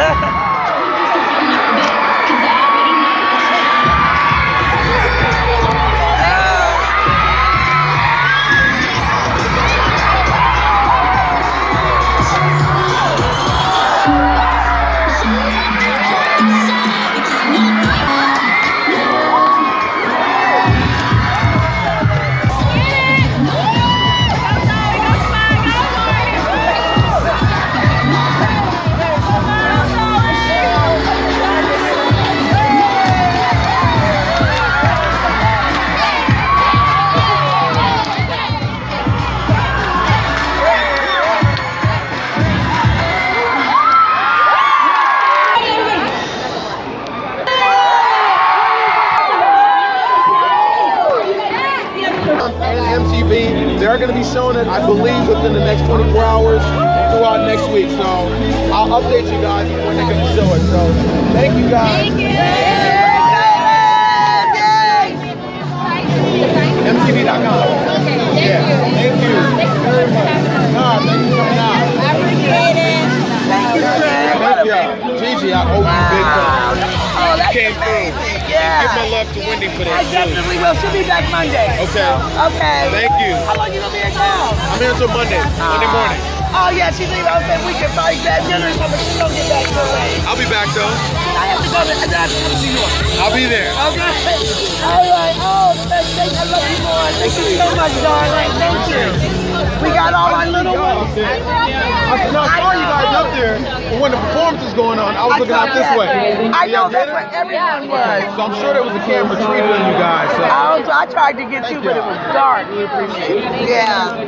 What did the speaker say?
it, y'all. And MTV. They're going to be showing it, I believe, within the next 24 hours throughout next week. So I'll update you guys when going to show it. So thank you guys. MTV.com. Gigi, I owe you big time. Oh, that's Came through. amazing. Yeah. Give my love to Wendy for I that too. definitely will. She'll be back Monday. Okay. Okay. Thank you. How long you gonna be in town? I'm here until Monday, Monday ah. morning. Oh yeah, she leave out saying we can probably grab dinner or something. She don't get back till late. I'll be back though. I have to go to, I have to go to New York. I'll be there. Okay. All right. Oh, thank, thank, I love you more. Thank you so much, darling. Thank you. We got all our little ones. I no, I saw you guys up there, but when the performance was going on, I was looking out this way. I know that's where everyone was. So I'm sure there was a camera treated on you guys. So. I, was, I tried to get you, but it was dark. Yeah.